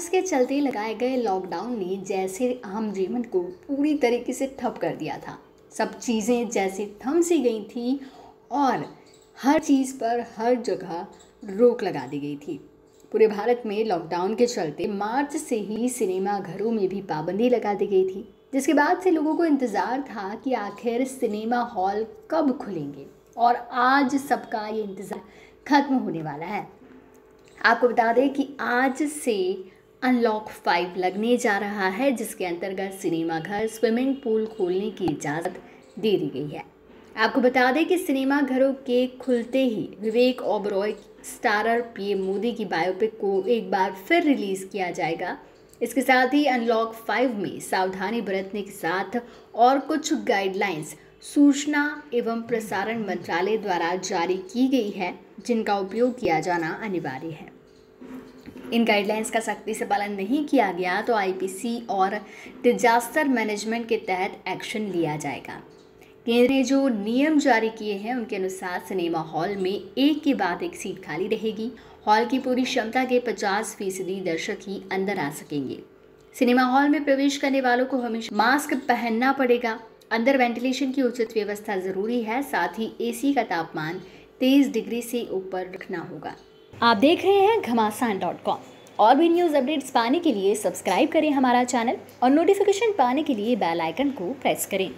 Virus के चलते लगाए गए लॉकडाउन ने जैसे आम जीवन को पूरी तरीके से ठप कर दिया था। सब चीज़ें जैसे थम सी गई थी और हर चीज़ पर हर जगह रोक लगा दी गई थी। पूरे भारत में लॉकडाउन के चलते मार्च से ही सिनेमा घरों में भी पाबंदी लगा दी गई थी। जिसके बाद से लोगों को इंतज़ार था कि आखिर सिनेमा हॉल कब खुलेंगे और आज सबका ये इंतज़ार ख़त्म होने वाला है। आपको बता दें कि आज से अनलॉक फाइव लगने जा रहा है, जिसके अंतर्गत सिनेमाघर स्विमिंग पूल खोलने की इजाज़त दे दी गई है। आपको बता दें कि सिनेमा घरों के खुलते ही विवेक ओबरॉय स्टारर पीएम मोदी की बायोपिक को एक बार फिर रिलीज़ किया जाएगा। इसके साथ ही अनलॉक फाइव में सावधानी बरतने के साथ और कुछ गाइडलाइंस सूचना एवं प्रसारण मंत्रालय द्वारा जारी की गई है, जिनका उपयोग किया जाना अनिवार्य है। इन गाइडलाइंस का सख्ती से पालन नहीं किया गया तो आईपीसी और डिजास्टर मैनेजमेंट के तहत एक्शन लिया जाएगा। केंद्र ने जो नियम जारी किए हैं, उनके अनुसार सिनेमा हॉल में एक के बाद एक सीट खाली रहेगी। हॉल की पूरी क्षमता के 50 फ़ीसदी दर्शक ही अंदर आ सकेंगे। सिनेमा हॉल में प्रवेश करने वालों को हमेशा मास्क पहनना पड़ेगा। अंदर वेंटिलेशन की उचित व्यवस्था ज़रूरी है, साथ ही एसी का तापमान तेईस डिग्री से ऊपर रखना होगा। आप देख रहे हैं घमासान डॉट कॉम। और भी न्यूज़ अपडेट्स पाने के लिए सब्सक्राइब करें हमारा चैनल और नोटिफिकेशन पाने के लिए बेल आइकन को प्रेस करें।